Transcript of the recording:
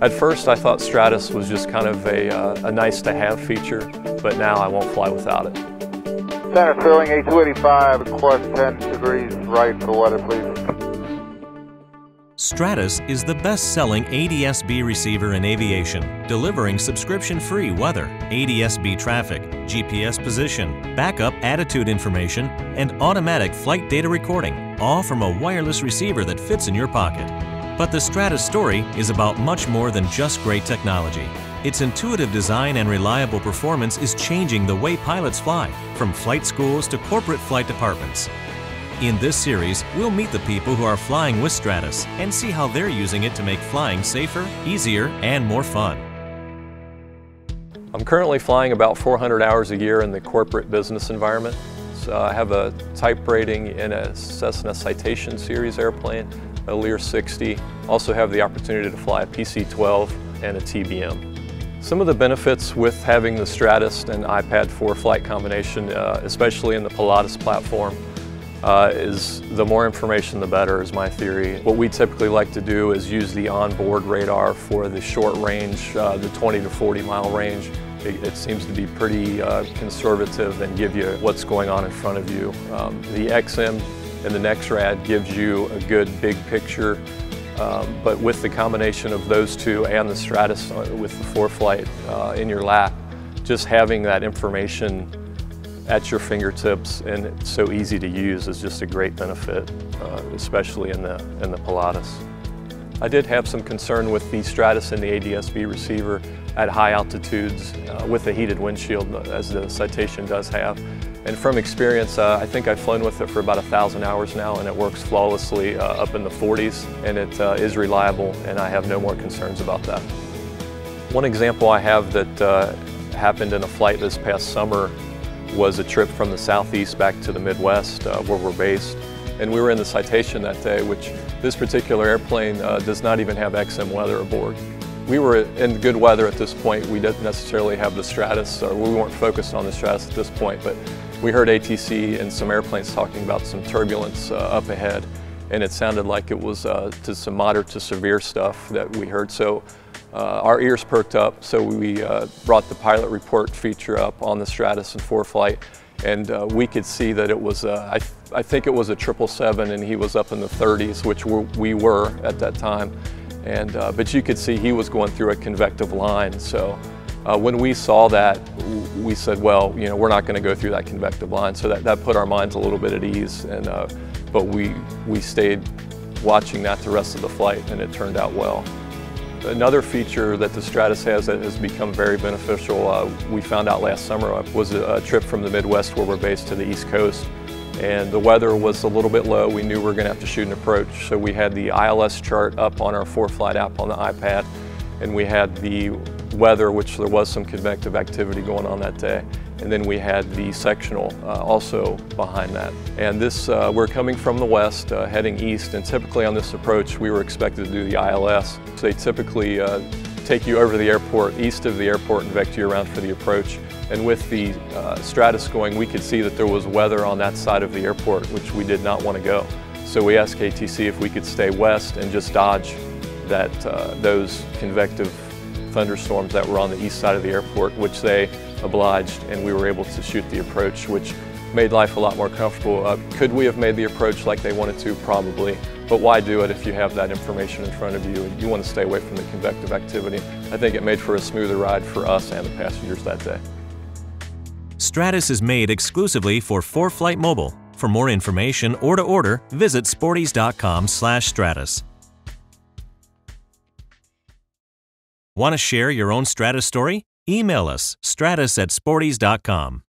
At first I thought Stratus was just kind of a, uh, a nice to have feature, but now I won't fly without it. Center Sterling A285, course 10 degrees right for weather please. Stratus is the best-selling ADS-B receiver in aviation, delivering subscription-free weather, ADS-B traffic, GPS position, backup attitude information, and automatic flight data recording, all from a wireless receiver that fits in your pocket. But the Stratus story is about much more than just great technology. Its intuitive design and reliable performance is changing the way pilots fly, from flight schools to corporate flight departments. In this series, we'll meet the people who are flying with Stratus and see how they're using it to make flying safer, easier, and more fun. I'm currently flying about 400 hours a year in the corporate business environment. So I have a type rating in a Cessna Citation Series airplane, a Lear 60. Also have the opportunity to fly a PC-12 and a TBM. Some of the benefits with having the Stratus and iPad ForeFlight combination, uh, especially in the Pilatus platform, uh, is the more information the better is my theory. What we typically like to do is use the onboard radar for the short range, uh, the 20 to 40 mile range. It, it seems to be pretty uh, conservative and give you what's going on in front of you. Um, the XM and the NEXRAD gives you a good big picture um, but with the combination of those two and the Stratus uh, with the ForeFlight uh, in your lap, just having that information at your fingertips and it's so easy to use is just a great benefit, uh, especially in the, in the Pilatus. I did have some concern with the Stratus and the ADS-B receiver at high altitudes uh, with the heated windshield as the Citation does have. And from experience, uh, I think I've flown with it for about a thousand hours now and it works flawlessly uh, up in the 40s and it uh, is reliable and I have no more concerns about that. One example I have that uh, happened in a flight this past summer was a trip from the southeast back to the Midwest uh, where we're based. And we were in the Citation that day, which this particular airplane uh, does not even have XM weather aboard. We were in good weather at this point. We didn't necessarily have the Stratus, or we weren't focused on the Stratus at this point, but we heard ATC and some airplanes talking about some turbulence uh, up ahead, and it sounded like it was uh, to some moderate to severe stuff that we heard. So uh, our ears perked up, so we uh, brought the pilot report feature up on the Stratus and ForeFlight, and uh, we could see that it was, uh, I, th I, think it was a 777 and he was up in the 30s, which we're, we were at that time. And, uh, but you could see he was going through a convective line. So uh, when we saw that, we said, well, you know, we're not going to go through that convective line. So that, that put our minds a little bit at ease. And, but we, we stayed watching that the rest of the flight and it turned out well. Another feature that the Stratus has that has become very beneficial, uh, we found out last summer, uh, was a, a, trip from the Midwest where we're based to the East Coast. And the weather was a little bit low. We knew we were going to have to shoot an approach. So we had the ILS chart up on our ForeFlight app on the iPad. And we had the weather, which there was some convective activity going on that day. And then we had the sectional uh, also behind that. And this, uh, we're coming from the west, uh, heading east, and typically on this approach we were expected to do the ILS. So they typically uh, take you over the airport, east of the airport, and vector you around for the approach. And with the uh, Stratus going, we could see that there was weather on that side of the airport, which we did not want to go. So we asked ATC if we could stay west and just dodge that uh, those convective thunderstorms that were on the east side of the airport, which they obliged, and we were able to shoot the approach, which made life a lot more comfortable. Uh, could we have made the approach like they wanted to? Probably. But why do it if you have that information in front of you and you want to stay away from the convective activity? I think it made for a smoother ride for us and the passengers that day. Stratus is made exclusively for ForeFlight Mobile. For more information or to order, visit sportys.com/stratus. Want to share your own Stratus story? Email us stratus at sportys.com.